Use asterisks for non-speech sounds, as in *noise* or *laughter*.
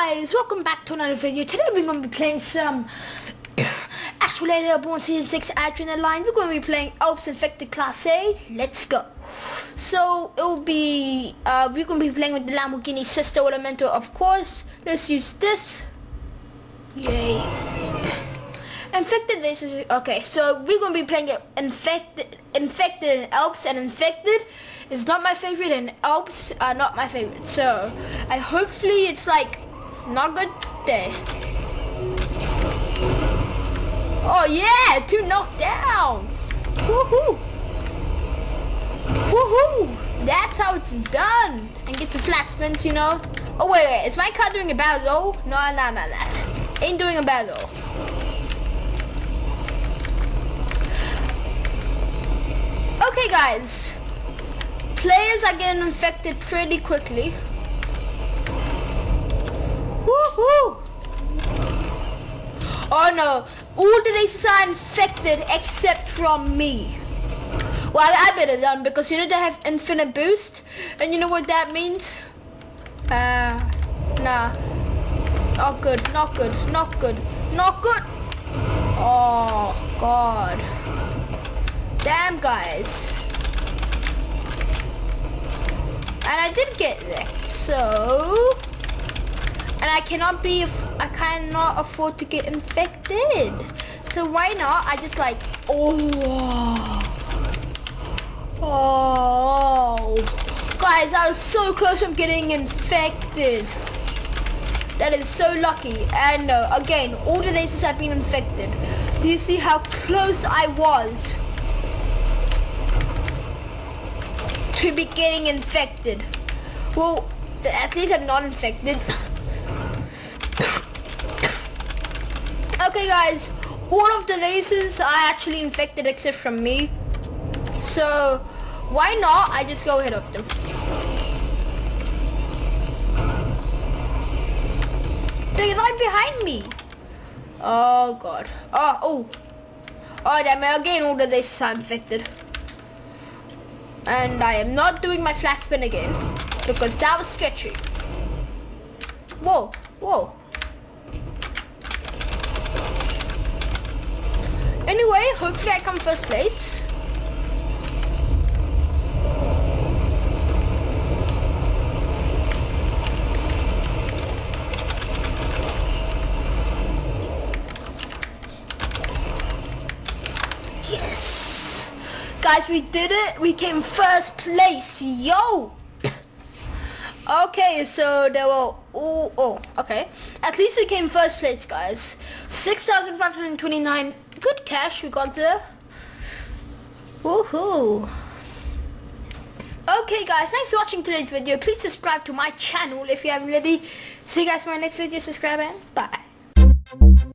welcome back to another video. Today we're going to be playing some *coughs* Actually Airborne Season 6 Adrenaline. Line. We're going to be playing Alps Infected Class A. Let's go. So it will be, uh, we're going to be playing with the Lamborghini Sesto Elemento of course. Let's use this. Yay. *coughs* Infected this is, okay, so we're going to be playing it Infected, Infected Alps and Infected is not my favorite and Alps are not my favorite. So I hopefully it's like not good day. Oh yeah, two knocked down. Woohoo! Woohoo! That's how it's done. And get the flat spins, you know. Oh wait, wait, is my car doing a battle? No, no, no, no. Ain't doing a battle. Okay guys, players are getting infected pretty quickly. Woohoo! Oh no, all the races are infected except from me. Well, I better done because you know they have infinite boost, and you know what that means? Uh, nah, not good, not good, not good, not good. Oh God, damn guys. And I did get wrecked, so I cannot be, I cannot afford to get infected. So why not? I just like, oh, oh, guys, I was so close from getting infected. That is so lucky. And uh, again, all the lasers have been infected. Do you see how close I was to be getting infected? Well, at least I'm not infected. Okay guys, all of the lasers are actually infected except from me. So why not I just go ahead of them. They're right behind me. Oh god. Oh, oh. Oh damn it, again all the lasers are infected. And I am not doing my flat spin again. Because that was sketchy. Whoa, whoa. Hopefully I come first place. Yes! Guys, we did it. We came first place. Yo! Okay, so there were oh oh okay. At least we came first place, guys. Six thousand five hundred twenty-nine. Good cash we got there. Woohoo! Okay, guys, thanks for watching today's video. Please subscribe to my channel if you haven't already. See you guys in my next video. Subscribe and bye.